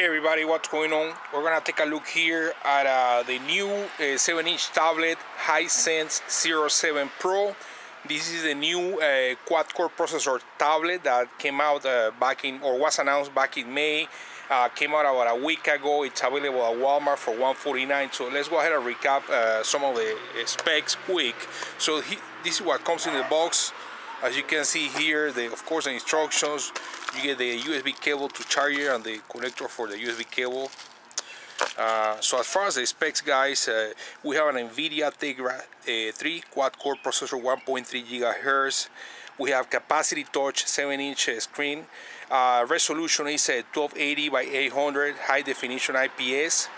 Hey everybody, what's going on? We're gonna take a look here at uh, the new 7-inch uh, tablet Hisense Sero 7 Pro. This is the new uh, quad-core processor tablet that came out uh, back in, or was announced back in May. Uh, came out about a week ago. It's available at Walmart for 149. So let's go ahead and recap uh, some of the specs quick. So he, this is what comes in the box. As you can see here, the, of course the instructions, you get the USB cable to charge it and the connector for the USB cable. Uh, so as far as the specs guys, uh, we have an NVIDIA Tegra uh, 3 quad-core processor 1.3 gigahertz. We have capacitive touch 7-inch uh, screen. Uh, resolution is 1280 by 800 high definition IPS.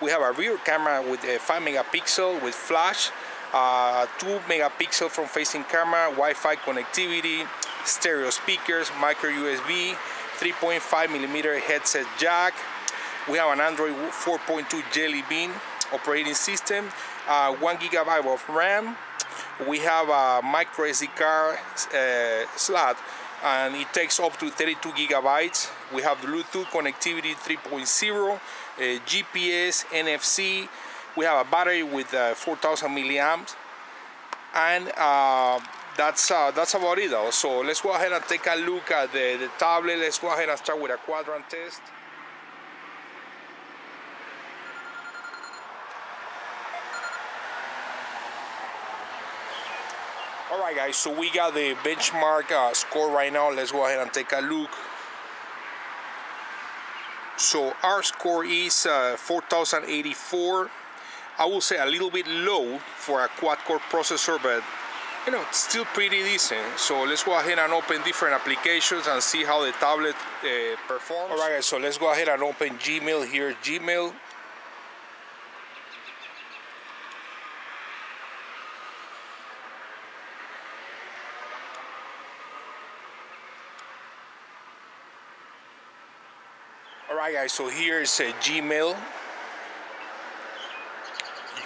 We have a rear camera with 5 megapixel with flash, 2 megapixel front facing camera, Wi-Fi connectivity, stereo speakers, micro USB, 3.5 millimeter headset jack. We have an Android 4.2 Jelly Bean operating system, uh, one gigabyte of RAM. We have a micro SD card uh, slot and it takes up to 32 gigabytes. We have Bluetooth connectivity 3.0, uh, GPS, NFC. We have a battery with uh, 4,000 milliamps and uh, that's uh, that's about it though. So let's go ahead and take a look at the, the tablet. Let's go ahead and start with a quadrant test. Alright guys, so we got the benchmark uh, score right now. Let's go ahead and take a look. So our score is uh, 4084. I will say a little bit low for a quad-core processor, but you know, still pretty decent. So let's go ahead and open different applications and see how the tablet uh, performs. All right, guys, so let's go ahead and open Gmail here. Gmail. All right, guys, so here's uh, Gmail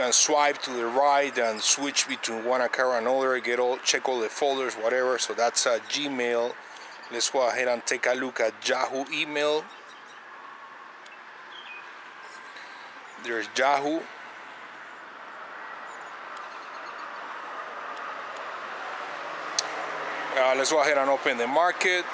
can swipe to the right and switch between one account and another, get all, check all the folders, whatever. So that's a Gmail. Let's go ahead and take a look at Yahoo email. There's Yahoo. Uh, let's go ahead and open the market.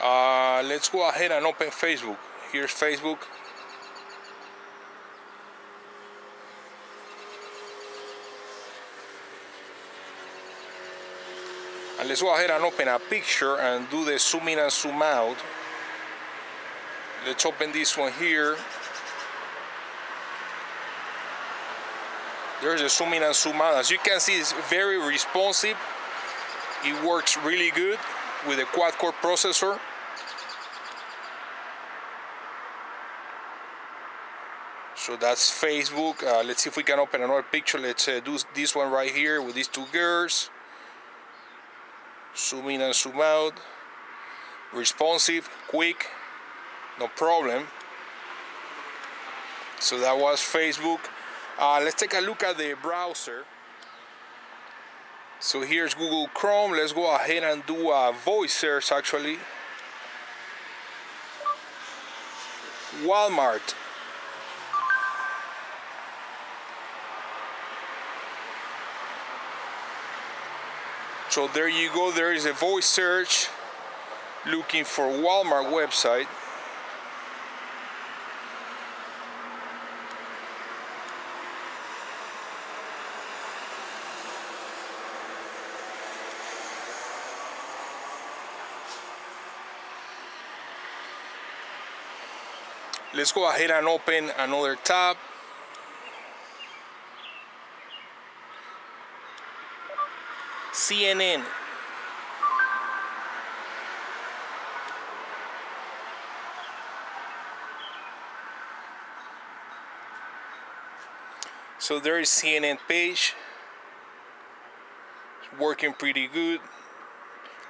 Uh, let's go ahead and open Facebook. Here's Facebook. And let's go ahead and open a picture and do the zoom in and zoom out. Let's open this one here. There's a zoom in and zoom out. As you can see, it's very responsive. It works really good with a quad-core processor. So that's Facebook. Uh, let's see if we can open another picture. Let's uh, do this one right here with these two girls. Zoom in and zoom out. Responsive, quick, no problem. So that was Facebook. Uh, let's take a look at the browser. So here's Google Chrome. Let's go ahead and do a voice search actually. Walmart. So there you go, there is a voice search looking for Walmart website. Let's go ahead and open another tab. CNN. So there is CNN page. Working pretty good.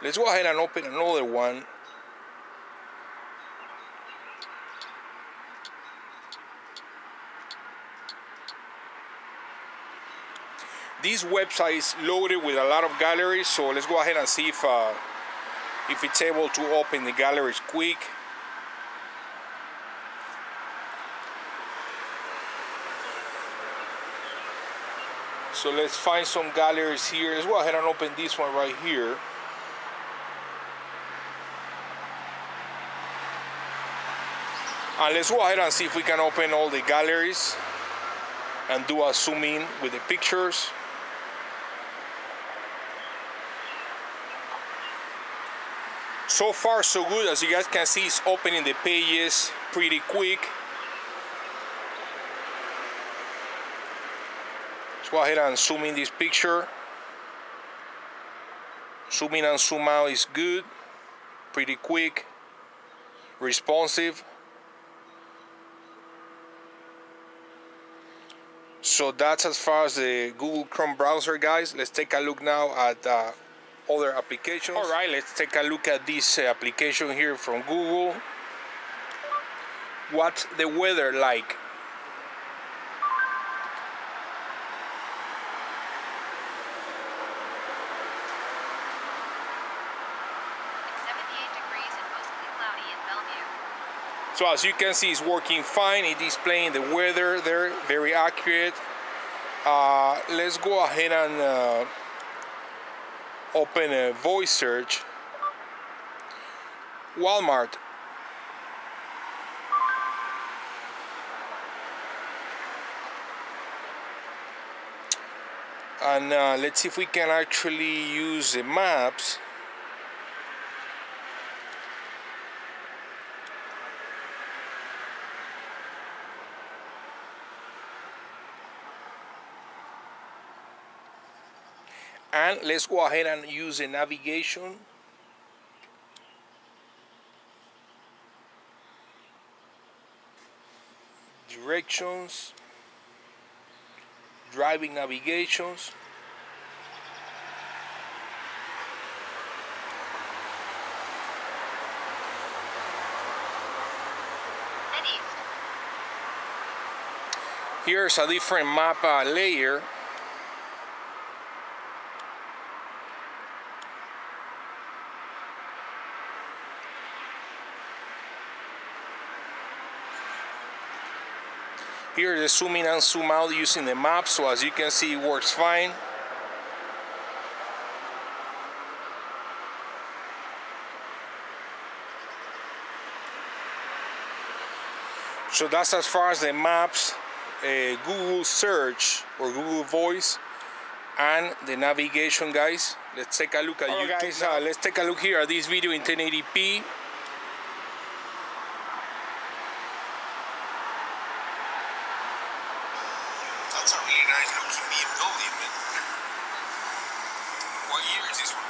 Let's go ahead and open another one. This website is loaded with a lot of galleries so let's go ahead and see if uh, if it's able to open the galleries quick. So let's find some galleries here. Let's go ahead and open this one right here. And let's go ahead and see if we can open all the galleries and do a zoom in with the pictures so far so good. As you guys can see it's opening the pages pretty quick. Let's go ahead and zoom in this picture. Zoom in and zoom out is good. Pretty quick. Responsive. So that's as far as the Google Chrome browser guys. Let's take a look now at uh, other applications all right let's take a look at this uh, application here from Google what's the weather like So as you can see, it's working fine. It is playing the weather there, very accurate. Uh, let's go ahead and uh, open a voice search. Walmart. And uh, let's see if we can actually use the maps. And let's go ahead and use the navigation. Directions. Driving navigations. Here's a different map uh, layer Here the zoom in and zoom out using the map, so as you can see it works fine. So that's as far as the maps, uh, Google search or Google voice and the navigation guys. Let's take a look at you guys. Uh, let's take a look here at this video in 1080p. That's a really nice looking BMW, man. What year is this one?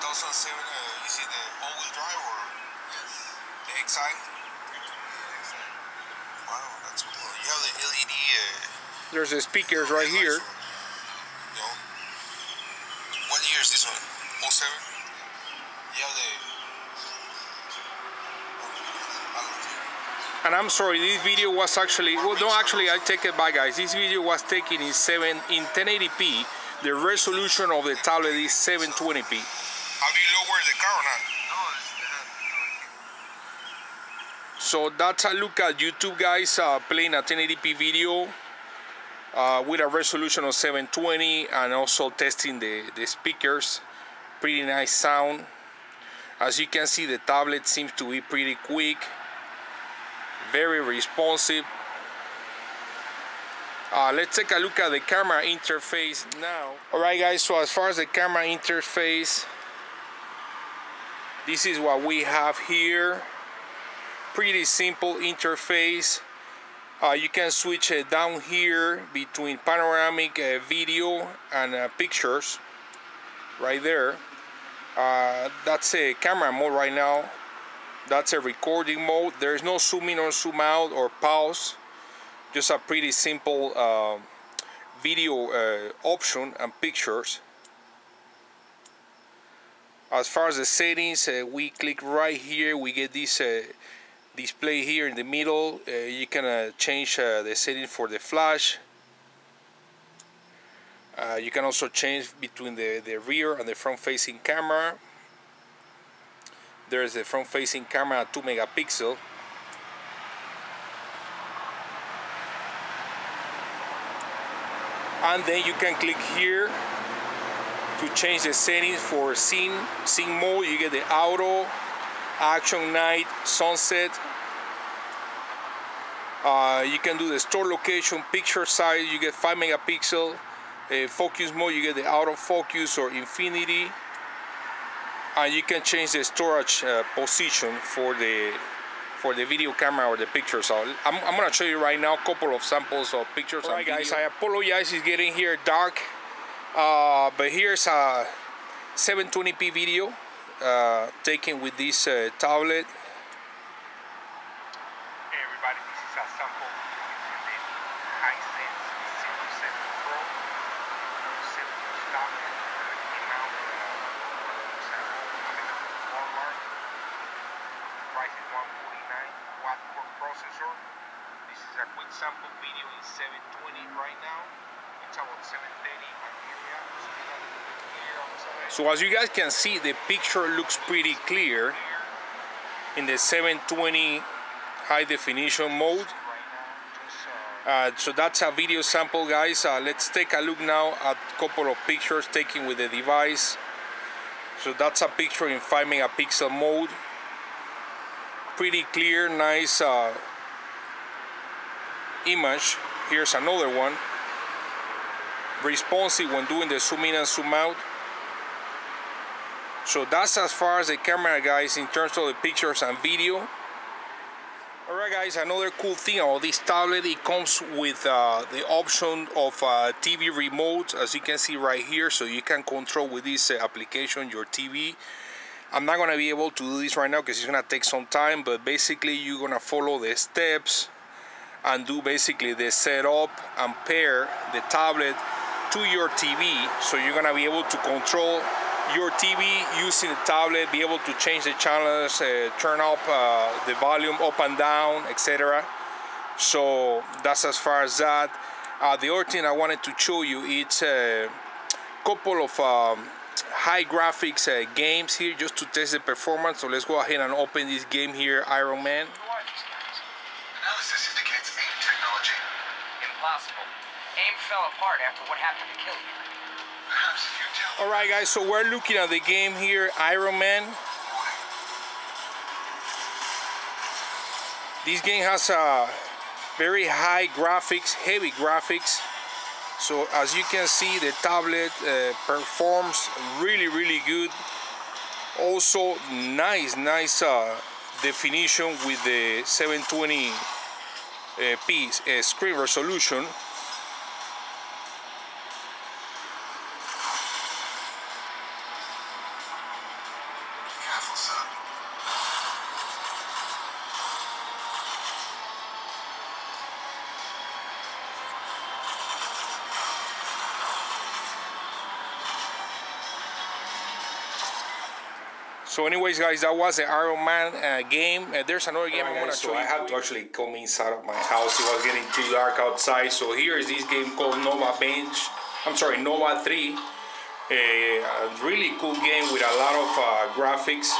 2007, uh, is it the all-wheel drive or? Yes. The XI? Wow, that's cool. You have the LED. Uh, There's the speakers right here. You know, what year is this one? 07? You have the. And I'm sorry, this video was actually, well, no, actually, I take it back, guys. This video was taken in 7 in 1080p. The resolution of the tablet is 720p. Have you lowered the car or not? So that's a look at YouTube, guys, uh, playing a 1080p video uh, with a resolution of 720 and also testing the, the speakers. Pretty nice sound. As you can see, the tablet seems to be pretty quick very responsive. Uh, let's take a look at the camera interface now. Alright guys, so as far as the camera interface, this is what we have here. Pretty simple interface. Uh, you can switch down here between panoramic uh, video and uh, pictures right there. Uh, that's a camera mode right now that's a recording mode. There's no zoom in or zoom out or pause. Just a pretty simple uh, video uh, option and pictures. As far as the settings uh, we click right here. We get this uh, display here in the middle. Uh, you can uh, change the setting for the flash. You can also change between the, the rear and the front facing camera. There's the front facing camera 2 megapixel. And then you can click here to change the settings for scene, scene mode. You get the auto, action night, sunset. Uh, you can do the store location, picture size, you get 5 megapixel. Uh, focus mode, you get the autofocus or infinity. And you can change the storage uh, position for the for the video camera or the picture. So I'm, I'm gonna show you right now a couple of samples of pictures. Alright guys, I apologize, it's getting here dark. Uh, but here's a 720p video uh, taken with this uh, tablet. Hey everybody, this is a sample using the Hisense Sero 7 Pro 7 inch tablet that came out uh, sample available at Walmart. Price is 149 quad core processor. This is a quick sample video in 720 right now. It's about 730 Nigeria. So you got a little bit clear on the side. So as you guys can see, the picture looks pretty clear in the 720 high definition mode. Right now, uh, Uh, so that's a video sample guys. Uh, let's take a look now at a couple of pictures taken with the device. So that's a picture in 5 megapixel mode. Pretty clear, nice uh, image. Here's another one. Responsive when doing the zoom in and zoom out. So that's as far as the camera guys in terms of the pictures and video. Alright guys, another cool thing about this tablet, it comes with uh, the option of uh, TV remote as you can see right here so you can control with this uh, application your TV. I'm not gonna be able to do this right now because it's gonna take some time but basically you're gonna follow the steps and do basically the setup and pair the tablet to your TV so you're gonna be able to control your TV using the tablet, be able to change the channels, uh, turn up uh, the volume up and down, etc. So that's as far as that. Uh, the other thing I wanted to show you it's a couple of um, high graphics uh, games here just to test the performance. So let's go ahead and open this game here, Iron Man. Fell apart after what happened to kill you. Perhaps if you tell All right, guys. So we're looking at the game here, Iron Man. This game has a very high graphics, heavy graphics. So as you can see, the tablet uh, performs really, really good. Also, nice, nice uh, definition with the 720 uh, uh, screen resolution. So, anyways, guys, that was the Iron Man uh, game. Uh, there's another game I want to show you. I had to actually come inside of my house. It was getting too dark outside. So here is this game called Nova Bench. I'm sorry, Nova 3. A, a really cool game with a lot of uh, graphics.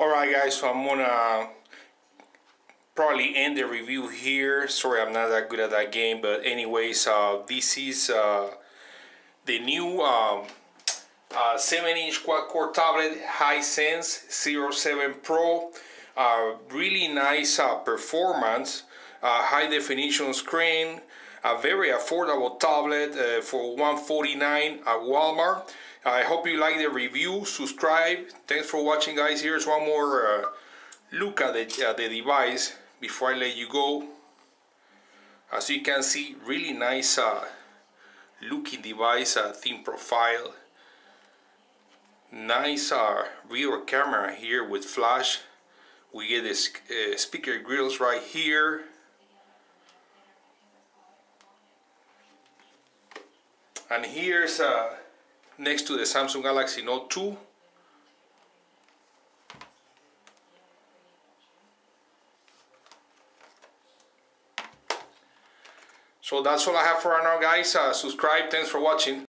Alright guys, so I'm gonna probably end the review here. Sorry I'm not that good at that game, but anyways, uh, this is uh, the new um, uh, 7 inch quad core tablet Hisense Sero 7 Pro. Uh, really nice uh, performance, uh, high definition screen, a very affordable tablet for 149 at Walmart. I hope you like the review. Subscribe. Thanks for watching, guys. Here's one more uh, look at the, the device before I let you go. As you can see, really nice uh, looking device, uh, thin profile. Nice uh, rear camera here with flash. We get the uh, speaker grills right here. And here's uh, next to the Samsung Galaxy Note 2. So that's all I have for now guys. Uh, subscribe, thanks for watching.